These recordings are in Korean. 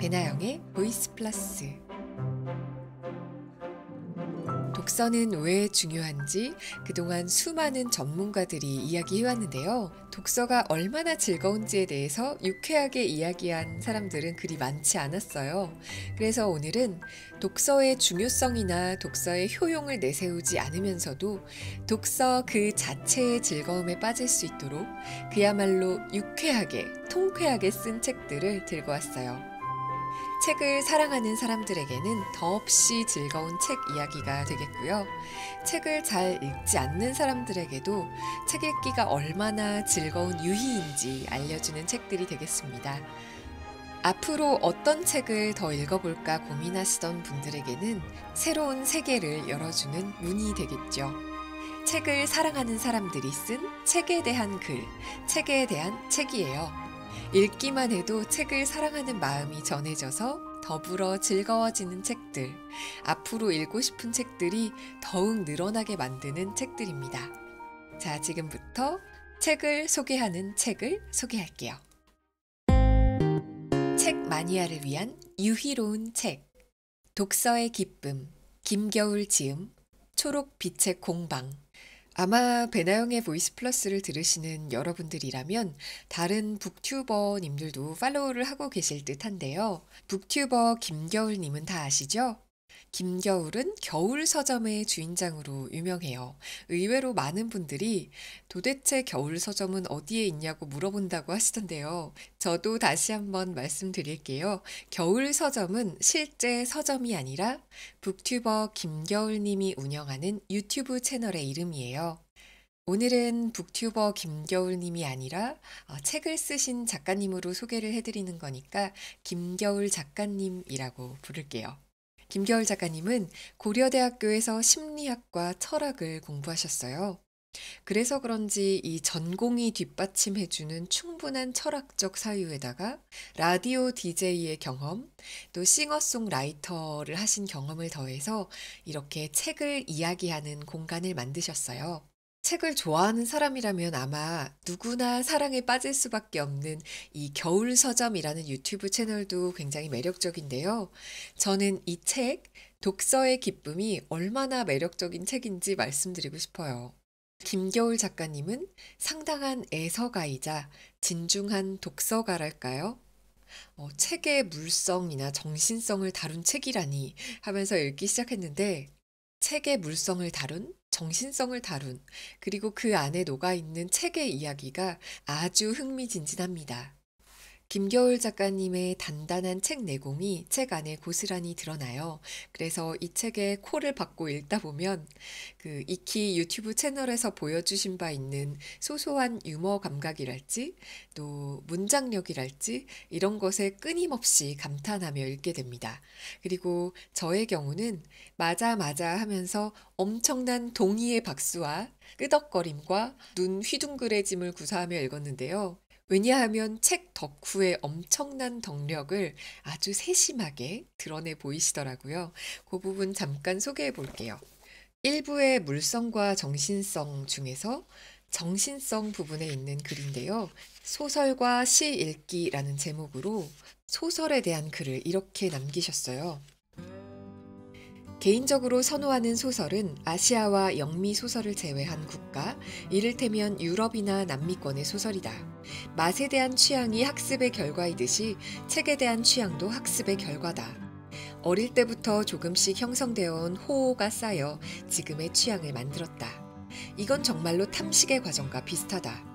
배나영의 보이스 플러스 독서는 왜 중요한지 그동안 수많은 전문가들이 이야기해왔는데요. 독서가 얼마나 즐거운지에 대해서 유쾌하게 이야기한 사람들은 그리 많지 않았어요. 그래서 오늘은 독서의 중요성이나 독서의 효용을 내세우지 않으면서도 독서 그 자체의 즐거움에 빠질 수 있도록 그야말로 유쾌하게, 통쾌하게 쓴 책들을 들고 왔어요. 책을 사랑하는 사람들에게는 더없이 즐거운 책 이야기가 되겠고요. 책을 잘 읽지 않는 사람들에게도 책 읽기가 얼마나 즐거운 유희인지 알려주는 책들이 되겠습니다. 앞으로 어떤 책을 더 읽어볼까 고민하시던 분들에게는 새로운 세계를 열어주는 문이 되겠죠. 책을 사랑하는 사람들이 쓴 책에 대한 글, 책에 대한 책이에요. 읽기만 해도 책을 사랑하는 마음이 전해져서 더불어 즐거워지는 책들, 앞으로 읽고 싶은 책들이 더욱 늘어나게 만드는 책들입니다. 자, 지금부터 책을 소개하는 책을 소개할게요. 책 마니아를 위한 유희로운 책. 독서의 기쁨. 김겨울 지음. 초록비책공방. 아마 배나영의 보이스 플러스를 들으시는 여러분들이라면 다른 북튜버님들도 팔로우를 하고 계실 듯 한데요. 북튜버 김겨울님은 다 아시죠? 김겨울은 겨울 서점의 주인장으로 유명해요. 의외로 많은 분들이 도대체 겨울 서점은 어디에 있냐고 물어본다고 하시던데요. 저도 다시 한번 말씀드릴게요. 겨울 서점은 실제 서점이 아니라 북튜버 김겨울님이 운영하는 유튜브 채널의 이름이에요. 오늘은 북튜버 김겨울님이 아니라 어, 책을 쓰신 작가님으로 소개를 해드리는 거니까 김겨울 작가님이라고 부를게요. 김겨울 작가님은 고려대학교에서 심리학과 철학을 공부하셨어요. 그래서 그런지 이 전공이 뒷받침해주는 충분한 철학적 사유에다가 라디오 DJ의 경험, 또 싱어송라이터를 하신 경험을 더해서 이렇게 책을 이야기하는 공간을 만드셨어요. 책을 좋아하는 사람이라면 아마 누구나 사랑에 빠질 수밖에 없는 이 겨울 서점이라는 유튜브 채널도 굉장히 매력적인데요. 저는 이 책, 독서의 기쁨이 얼마나 매력적인 책인지 말씀드리고 싶어요. 김겨울 작가님은 상당한 애서가이자 진중한 독서가랄까요? 어, 책의 물성이나 정신성을 다룬 책이라니 하면서 읽기 시작했는데 책의 물성을 다룬 정신성을 다룬 그리고 그 안에 녹아 있는 책의 이야기가 아주 흥미진진합니다. 김겨울 작가님의 단단한 책 내공이 책 안에 고스란히 드러나요. 그래서 이 책에 코를 박고 읽다 보면 그 이키 유튜브 채널에서 보여주신 바 있는 소소한 유머 감각이랄지 또 문장력이랄지 이런 것에 끊임없이 감탄하며 읽게 됩니다. 그리고 저의 경우는 맞아 맞아 하면서 엄청난 동의의 박수와 끄덕거림과 눈 휘둥그레짐을 구사하며 읽었는데요. 왜냐하면 책 덕후의 엄청난 덕력을 아주 세심하게 드러내 보이시더라고요. 그 부분 잠깐 소개해 볼게요. 일부의 물성과 정신성 중에서 정신성 부분에 있는 글인데요. 소설과 시 읽기라는 제목으로 소설에 대한 글을 이렇게 남기셨어요. 개인적으로 선호하는 소설은 아시아와 영미 소설을 제외한 국가, 이를테면 유럽이나 남미권의 소설이다. 맛에 대한 취향이 학습의 결과이듯이 책에 대한 취향도 학습의 결과다. 어릴 때부터 조금씩 형성되어 온 호호가 쌓여 지금의 취향을 만들었다. 이건 정말로 탐식의 과정과 비슷하다.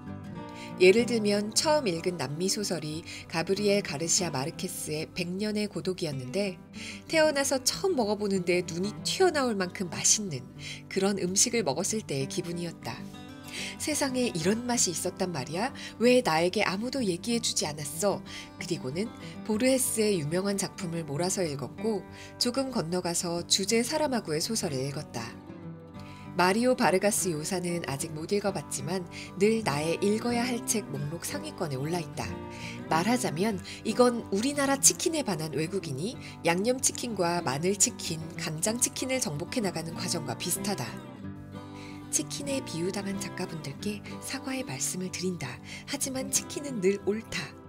예를 들면 처음 읽은 남미 소설이 가브리엘 가르시아 마르케스의 백년의 고독이었는데 태어나서 처음 먹어보는데 눈이 튀어나올 만큼 맛있는 그런 음식을 먹었을 때의 기분이었다. 세상에 이런 맛이 있었단 말이야? 왜 나에게 아무도 얘기해주지 않았어? 그리고는 보르헤스의 유명한 작품을 몰아서 읽었고 조금 건너가서 주제 사람하고의 소설을 읽었다. 마리오 바르가스 요사는 아직 못 읽어봤지만 늘 나의 읽어야 할 책 목록 상위권에 올라있다. 말하자면 이건 우리나라 치킨에 반한 외국인이 양념치킨과 마늘치킨, 간장치킨을 정복해 나가는 과정과 비슷하다. 치킨에 비유당한 작가분들께 사과의 말씀을 드린다. 하지만 치킨은 늘 옳다.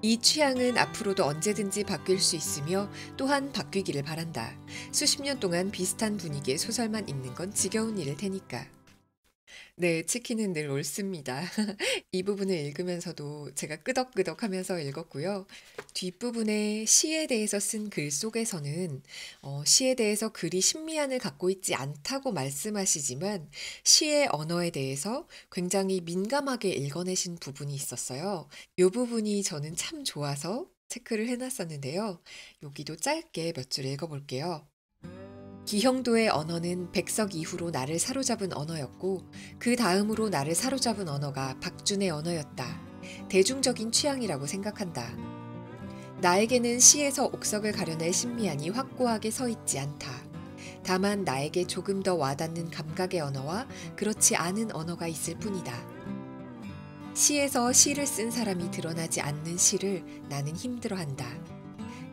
이 취향은 앞으로도 언제든지 바뀔 수 있으며 또한 바뀌기를 바란다. 수십 년 동안 비슷한 분위기의 소설만 읽는 건 지겨운 일일 테니까. 네, 치킨은 늘 옳습니다. 이 부분을 읽으면서도 제가 끄덕끄덕 하면서 읽었고요. 뒷부분에 시에 대해서 쓴 글 속에서는 어, 시에 대해서 그리 신미한을 갖고 있지 않다고 말씀하시지만 시의 언어에 대해서 굉장히 민감하게 읽어내신 부분이 있었어요. 이 부분이 저는 참 좋아서 체크를 해놨었는데요. 여기도 짧게 몇 줄 읽어볼게요. 기형도의 언어는 백석 이후로 나를 사로잡은 언어였고 그 다음으로 나를 사로잡은 언어가 박준의 언어였다. 대중적인 취향이라고 생각한다. 나에게는 시에서 옥석을 가려낼 신미안이 확고하게 서 있지 않다. 다만 나에게 조금 더 와닿는 감각의 언어와 그렇지 않은 언어가 있을 뿐이다. 시에서 시를 쓴 사람이 드러나지 않는 시를 나는 힘들어한다.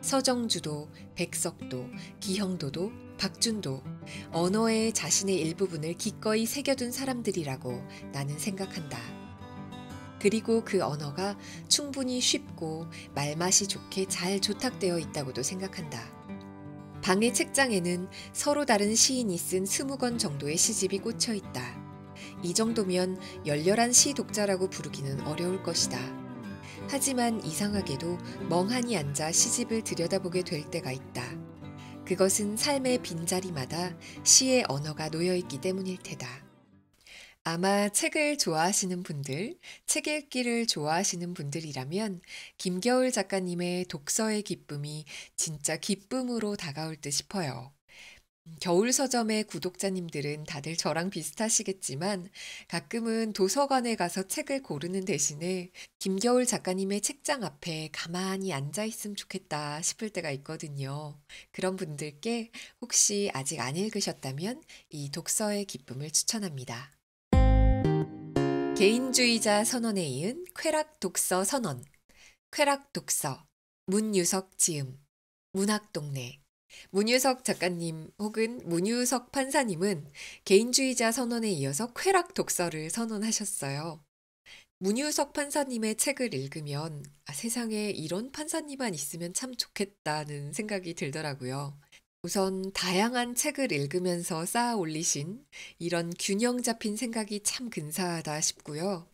서정주도, 백석도, 기형도도, 박준도 언어의 자신의 일부분을 기꺼이 새겨둔 사람들이라고 나는 생각한다. 그리고 그 언어가 충분히 쉽고 말맛이 좋게 잘 조탁되어 있다고도 생각한다. 방의 책장에는 서로 다른 시인이 쓴 스무 권 정도의 시집이 꽂혀 있다. 이 정도면 열렬한 시 독자라고 부르기는 어려울 것이다. 하지만 이상하게도 멍하니 앉아 시집을 들여다보게 될 때가 있다. 그것은 삶의 빈자리마다 시의 언어가 놓여있기 때문일 테다. 아마 책을 좋아하시는 분들, 책 읽기를 좋아하시는 분들이라면 김겨울 작가님의 독서의 기쁨이 진짜 기쁨으로 다가올 듯 싶어요. 겨울 서점의 구독자님들은 다들 저랑 비슷하시겠지만 가끔은 도서관에 가서 책을 고르는 대신에 김겨울 작가님의 책장 앞에 가만히 앉아 있으면 좋겠다 싶을 때가 있거든요. 그런 분들께 혹시 아직 안 읽으셨다면 이 독서의 기쁨을 추천합니다. 개인주의자 선언에 이은 쾌락 독서 선언. 쾌락 독서. 문유석 지음. 문학 동네. 문유석 작가님 혹은 문유석 판사님은 개인주의자 선언에 이어서 쾌락 독서를 선언하셨어요. 문유석 판사님의 책을 읽으면 아, 세상에 이런 판사님만 있으면 참 좋겠다는 생각이 들더라고요. 우선 다양한 책을 읽으면서 쌓아 올리신 이런 균형 잡힌 생각이 참 근사하다 싶고요.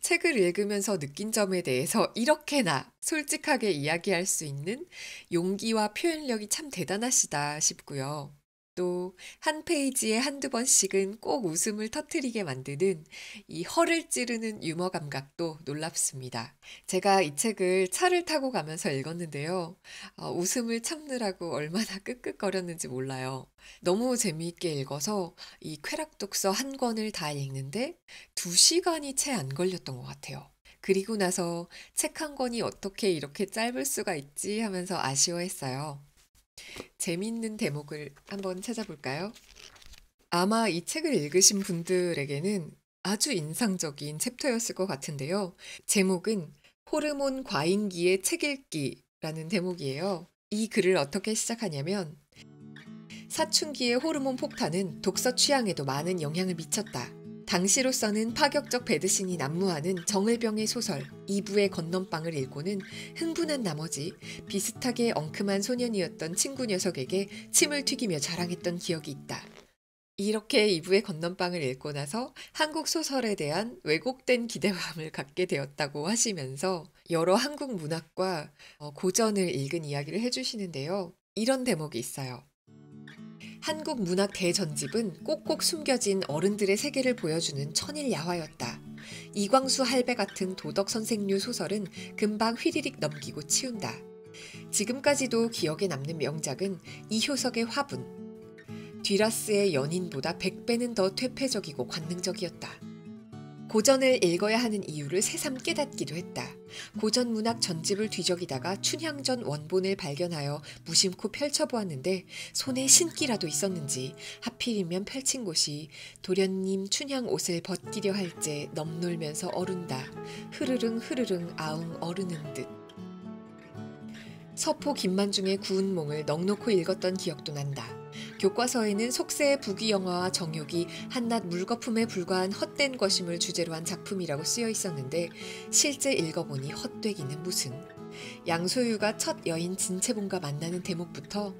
책을 읽으면서 느낀 점에 대해서 이렇게나 솔직하게 이야기할 수 있는 용기와 표현력이 참 대단하시다 싶고요. 또 한 페이지에 한두 번씩은 꼭 웃음을 터트리게 만드는 이 허를 찌르는 유머 감각도 놀랍습니다. 제가 이 책을 차를 타고 가면서 읽었는데요. 어, 웃음을 참느라고 얼마나 끄끄거렸는지 몰라요. 너무 재미있게 읽어서 이 쾌락 독서 한 권을 다 읽는데 두 시간이 채 안 걸렸던 것 같아요. 그리고 나서 책 한 권이 어떻게 이렇게 짧을 수가 있지 하면서 아쉬워했어요. 재밌는 대목을 한번 찾아볼까요? 아마 이 책을 읽으신 분들에게는 아주 인상적인 챕터였을 것 같은데요. 제목은 호르몬 과잉기의 책 읽기라는 대목이에요. 이 글을 어떻게 시작하냐면 사춘기의 호르몬 폭탄은 독서 취향에도 많은 영향을 미쳤다. 당시로서는 파격적 배드신이 난무하는 정을병의 소설 2부의 건넌방을 읽고는 흥분한 나머지 비슷하게 엉큼한 소년이었던 친구 녀석에게 침을 튀기며 자랑했던 기억이 있다. 이렇게 2부의 건넌방을 읽고 나서 한국 소설에 대한 왜곡된 기대감을 갖게 되었다고 하시면서 여러 한국 문학과 어, 고전을 읽은 이야기를 해주시는데요. 이런 대목이 있어요. 한국 문학 대전집은 꼭꼭 숨겨진 어른들의 세계를 보여주는 천일 야화였다. 이광수 할배 같은 도덕 선생류 소설은 금방 휘리릭 넘기고 치운다. 지금까지도 기억에 남는 명작은 이효석의 화분. 뒤라스의 연인보다 100배는 더 퇴폐적이고 관능적이었다. 고전을 읽어야 하는 이유를 새삼 깨닫기도 했다. 고전 문학 전집을 뒤적이다가 춘향전 원본을 발견하여 무심코 펼쳐보았는데 손에 신기라도 있었는지 하필이면 펼친 곳이 도련님 춘향 옷을 벗기려 할제 넘놀면서 어른다. 흐르릉 흐르릉 아웅 어르는 듯. 서포 김만중의 구운 몽을 넉놓고 읽었던 기억도 난다. 교과서에는 속세의 부귀영화와 정욕이 한낱 물거품에 불과한 헛된 것임을 주제로 한 작품이라고 쓰여 있었는데 실제 읽어보니 헛되기는 무슨 양소유가 첫 여인 진채봉과 만나는 대목부터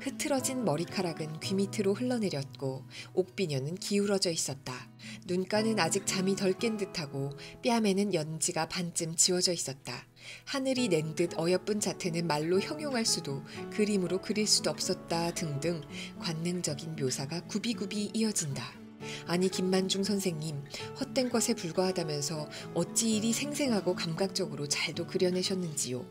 흐트러진 머리카락은 귀 밑으로 흘러내렸고 옥비녀는 기울어져 있었다. 눈가는 아직 잠이 덜 깬 듯하고 뺨에는 연지가 반쯤 지워져 있었다. 하늘이 낸 듯 어여쁜 자태는 말로 형용할 수도 그림으로 그릴 수도 없었다 등등 관능적인 묘사가 굽이굽이 이어진다. 아니 김만중 선생님 헛된 것에 불과하다면서 어찌 이리 생생하고 감각적으로 잘도 그려내셨는지요.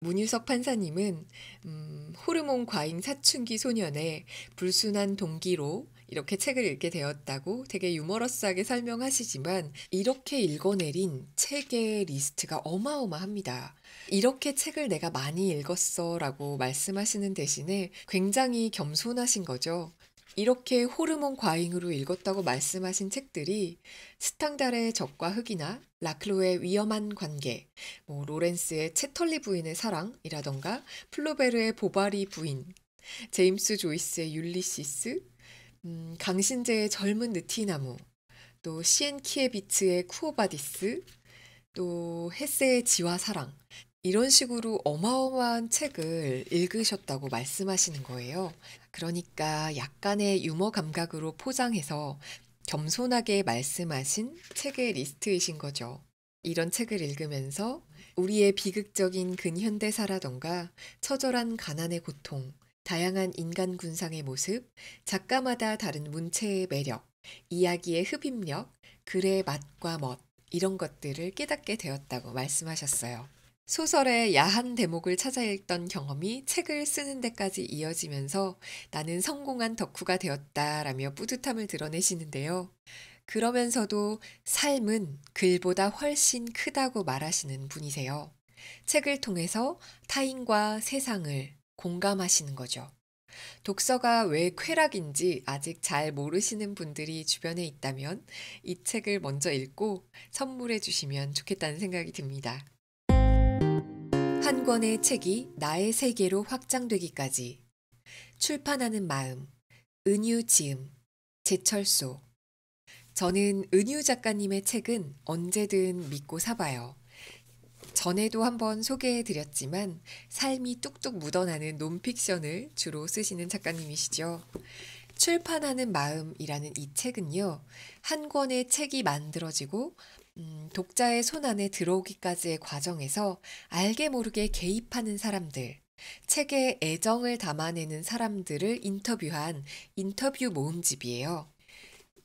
문유석 판사님은 음, 호르몬 과잉 사춘기 소년의 불순한 동기로 이렇게 책을 읽게 되었다고 되게 유머러스하게 설명하시지만 이렇게 읽어내린 책의 리스트가 어마어마합니다. 이렇게 책을 내가 많이 읽었어 라고 말씀하시는 대신에 굉장히 겸손하신 거죠. 이렇게 호르몬 과잉으로 읽었다고 말씀하신 책들이 스탕달의 적과 흑이나 라클로의 위험한 관계, 뭐 로렌스의 채털리 부인의 사랑이라던가 플로베르의 보바리 부인, 제임스 조이스의 율리시스, 음, 강신재의 젊은 느티나무, 또 시엔키에비츠의 쿠오바디스, 또 헤세의 지와 사랑 이런 식으로 어마어마한 책을 읽으셨다고 말씀하시는 거예요. 그러니까 약간의 유머 감각으로 포장해서 겸손하게 말씀하신 책의 리스트이신 거죠. 이런 책을 읽으면서 우리의 비극적인 근현대사라던가 처절한 가난의 고통, 다양한 인간 군상의 모습, 작가마다 다른 문체의 매력, 이야기의 흡입력, 글의 맛과 멋, 이런 것들을 깨닫게 되었다고 말씀하셨어요. 소설의 야한 대목을 찾아 읽던 경험이 책을 쓰는 데까지 이어지면서 나는 성공한 덕후가 되었다라며 뿌듯함을 드러내시는데요. 그러면서도 삶은 글보다 훨씬 크다고 말하시는 분이세요. 책을 통해서 타인과 세상을 공감하시는 거죠. 독서가 왜 쾌락인지 아직 잘 모르시는 분들이 주변에 있다면 이 책을 먼저 읽고 선물해 주시면 좋겠다는 생각이 듭니다. 한 권의 책이 나의 세계로 확장되기까지 출판하는 마음 은유 지음 제철소 저는 은유 작가님의 책은 언제든 믿고 사봐요. 전에도 한번 소개해 드렸지만 삶이 뚝뚝 묻어나는 논픽션을 주로 쓰시는 작가님이시죠. 출판하는 마음이라는 이 책은요, 한 권의 책이 만들어지고 음, 독자의 손 안에 들어오기까지의 과정에서 알게 모르게 개입하는 사람들, 책에 애정을 담아내는 사람들을 인터뷰한 인터뷰 모음집이에요.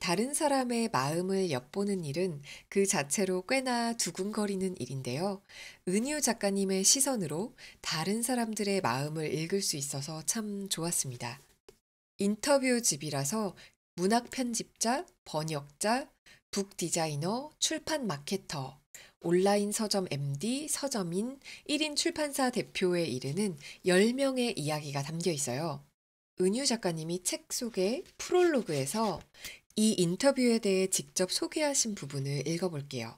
다른 사람의 마음을 엿보는 일은 그 자체로 꽤나 두근거리는 일인데요. 은유 작가님의 시선으로 다른 사람들의 마음을 읽을 수 있어서 참 좋았습니다. 인터뷰 집이라서 문학 편집자, 번역자, 북 디자이너, 출판 마케터, 온라인 서점 MD, 서점인, 1인 출판사 대표에 이르는 10명의 이야기가 담겨 있어요. 은유 작가님이 책 속의 프롤로그에서 이 인터뷰에 대해 직접 소개하신 부분을 읽어볼게요.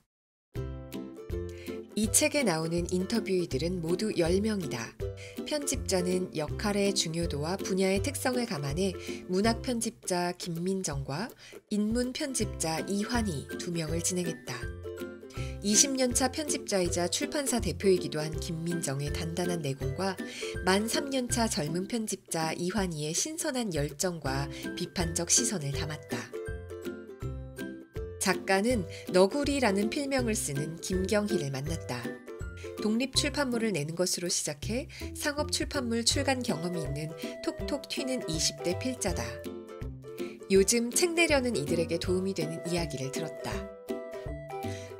이 책에 나오는 인터뷰이들은 모두 10명이다. 편집자는 역할의 중요도와 분야의 특성을 감안해 문학 편집자 김민정과 인문 편집자 이환희 두 명을 진행했다. 20년차 편집자이자 출판사 대표이기도 한 김민정의 단단한 내공과 만 3년차 젊은 편집자 이환희의 신선한 열정과 비판적 시선을 담았다. 작가는 너구리라는 필명을 쓰는 김경희를 만났다. 독립 출판물을 내는 것으로 시작해 상업 출판물 출간 경험이 있는 톡톡 튀는 20대 필자다. 요즘 책 내려는 이들에게 도움이 되는 이야기를 들었다.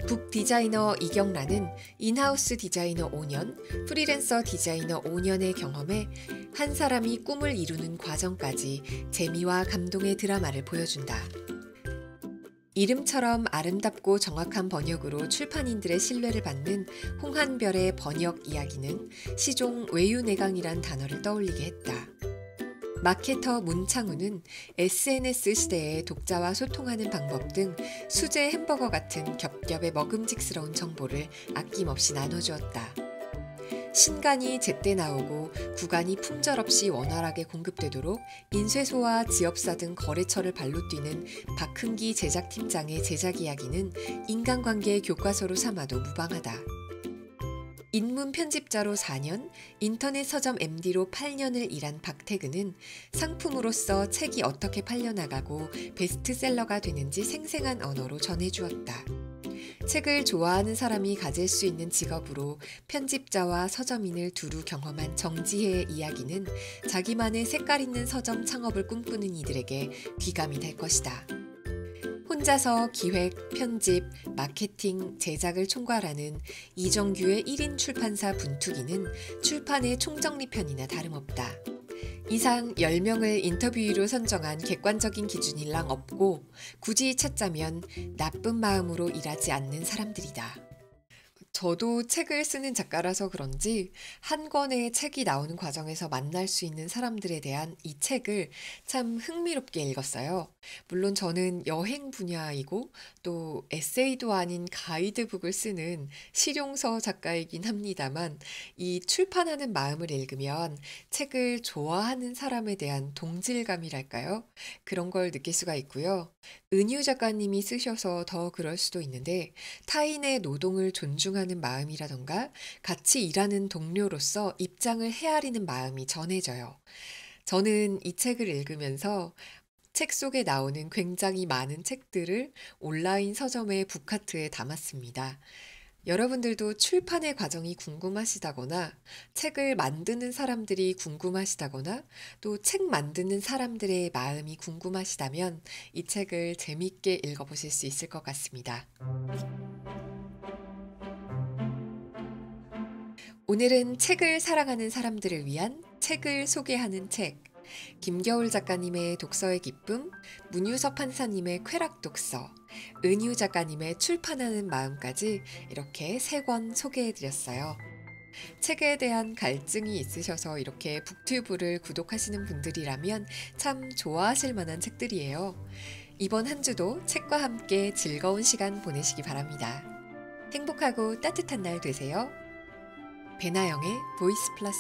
북 디자이너 이경란은 인하우스 디자이너 5년, 프리랜서 디자이너 5년의 경험에 한 사람이 꿈을 이루는 과정까지 재미와 감동의 드라마를 보여준다. 이름처럼 아름답고 정확한 번역으로 출판인들의 신뢰를 받는 홍한별의 번역 이야기는 시종 외유내강이란 단어를 떠올리게 했다. 마케터 문창우는 SNS 시대에 독자와 소통하는 방법 등 수제 햄버거 같은 겹겹의 먹음직스러운 정보를 아낌없이 나눠주었다. 신간이 제때 나오고 구간이 품절 없이 원활하게 공급되도록 인쇄소와 지업사 등 거래처를 발로 뛰는 박흥기 제작팀장의 제작 이야기는 인간관계 교과서로 삼아도 무방하다. 인문 편집자로 4년, 인터넷 서점 MD로 8년을 일한 박태근은 상품으로서 책이 어떻게 팔려나가고 베스트셀러가 되는지 생생한 언어로 전해주었다. 책을 좋아하는 사람이 가질 수 있는 직업으로 편집자와 서점인을 두루 경험한 정지혜의 이야기는 자기만의 색깔 있는 서점 창업을 꿈꾸는 이들에게 귀감이 될 것이다. 혼자서 기획, 편집, 마케팅, 제작을 총괄하는 이정규의 1인 출판사 분투기는 출판의 총정리편이나 다름없다. 이상 10명을 인터뷰로 선정한 객관적인 기준일랑 없고 굳이 찾자면 나쁜 마음으로 일하지 않는 사람들이다. 저도 책을 쓰는 작가라서 그런지 한 권의 책이 나오는 과정에서 만날 수 있는 사람들에 대한 이 책을 참 흥미롭게 읽었어요. 물론 저는 여행 분야이고 또 에세이도 아닌 가이드북을 쓰는 실용서 작가이긴 합니다만 이 출판하는 마음을 읽으면 책을 좋아하는 사람에 대한 동질감이랄까요? 그런 걸 느낄 수가 있고요. 은유 작가님이 쓰셔서 더 그럴 수도 있는데 타인의 노동을 존중하는 마음이라던가 같이 일하는 동료로서 입장을 헤아리는 마음이 전해져요. 저는 이 책을 읽으면서 책 속에 나오는 굉장히 많은 책들을 온라인 서점의 북카트에 담았습니다. 여러분들도 출판의 과정이 궁금하시다거나 책을 만드는 사람들이 궁금하시다거나 또 책 만드는 사람들의 마음이 궁금하시다면 이 책을 재밌게 읽어보실 수 있을 것 같습니다. 오늘은 책을 사랑하는 사람들을 위한 책을 소개하는 책. 김겨울 작가님의 독서의 기쁨, 문유섭 판사님의 쾌락 독서, 은유 작가님의 출판하는 마음까지 이렇게 세 권 소개해드렸어요. 책에 대한 갈증이 있으셔서 이렇게 북튜브를 구독하시는 분들이라면 참 좋아하실 만한 책들이에요. 이번 한 주도 책과 함께 즐거운 시간 보내시기 바랍니다. 행복하고 따뜻한 날 되세요. 배나영의 보이스 플러스